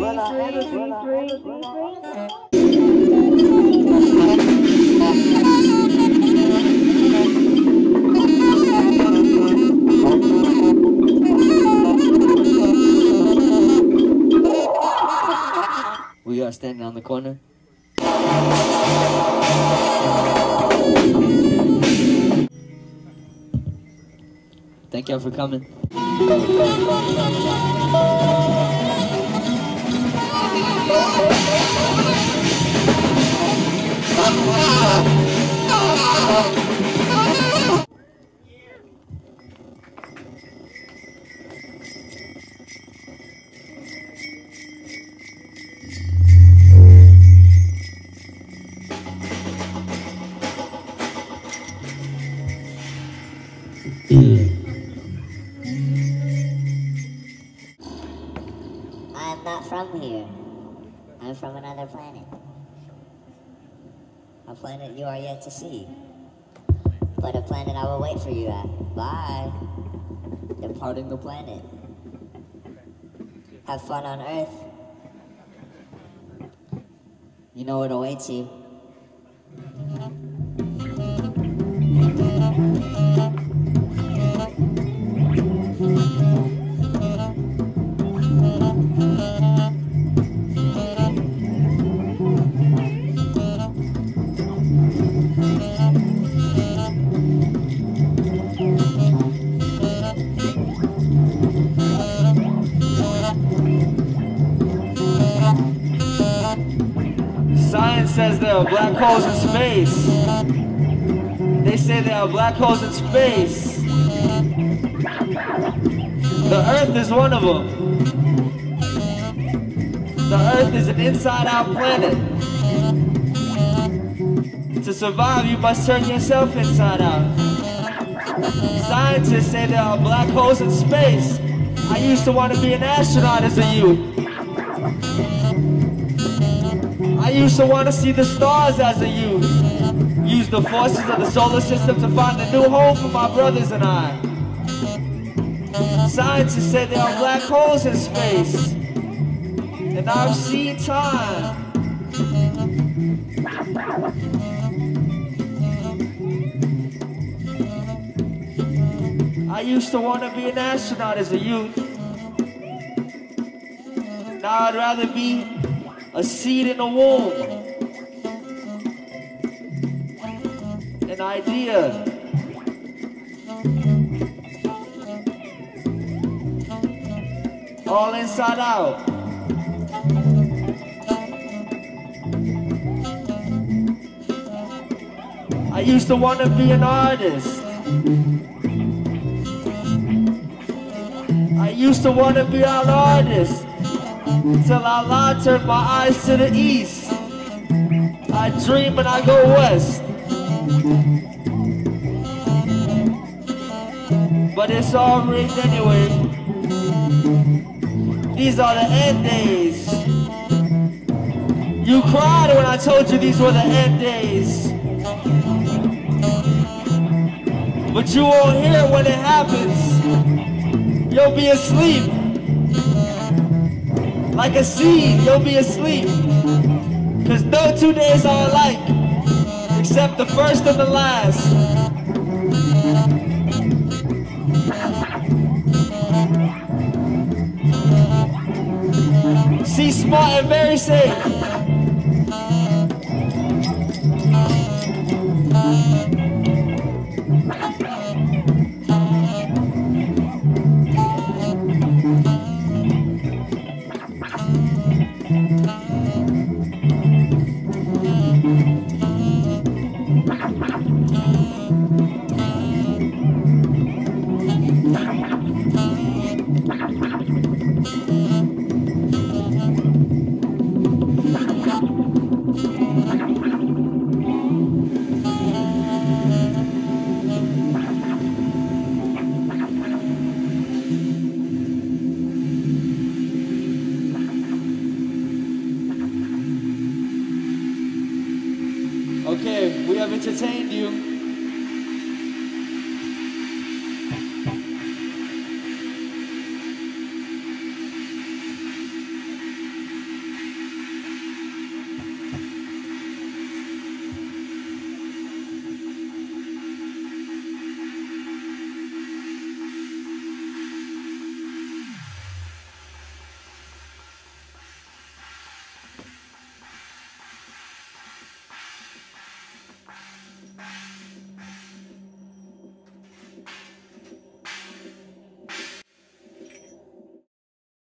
We are standing on the corner. Thank y'all for coming. I'm not from here. I'm from another planet. A planet you are yet to see. But a planet I will wait for you at. Bye. Departing the planet. Have fun on Earth. You know what awaits you. Science says there are black holes in space. They say there are black holes in space. The Earth is one of them. The Earth is an inside out planet. To survive, you must turn yourself inside out. Scientists say there are black holes in space. I used to want to be an astronaut as a youth. I used to want to see the stars as a youth. Use the forces of the solar system to find a new home for my brothers and I. Scientists say there are black holes in space. And I've seen time. I used to want to be an astronaut as a youth. Now I'd rather be a seed in a womb. An idea. All inside out. I used to want to be an artist. I used to want to be an artist. Till Allah turned my eyes to the east. I dream and I go west. But it's all rigged anyway. These are the end days. You cried when I told you these were the end days. But you won't hear when it happens. You'll be asleep. Like a seed, you'll be asleep. Cause no two days are alike, except the first and the last. See smart and very safe. Okay, we have entertained you.